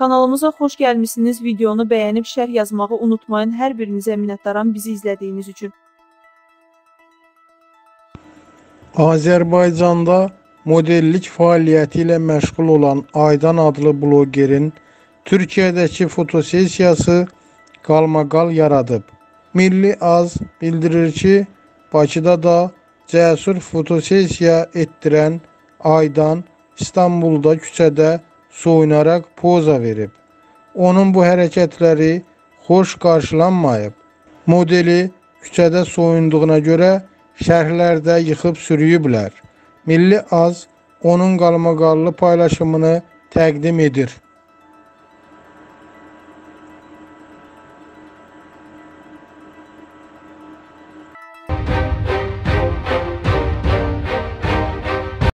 Kanalımıza xoş gəlmisiniz. Videonu bəyənib şərh yazmağı unutmayın. Hər birinizə minnətdaram bizi izlədiyiniz üçün. Azərbaycanda modellik fəaliyyəti ilə məşğul olan Aydan adlı blogerin Türkiyədəki fotosessiyası qalmaqal yaradıb. Milli Az bildirir ki, Bakıda da cəsur fotosessiya etdirən Aydan İstanbulda küçədə soyunaraq poza verib. Onun bu hərəkətləri xoş qarşılanmayıb. Modeli küçədə soyunduğuna görə şərhlərdə yıxıb sürüyüblər. Milli Az onun qalmaqallı paylaşımını təqdim edir.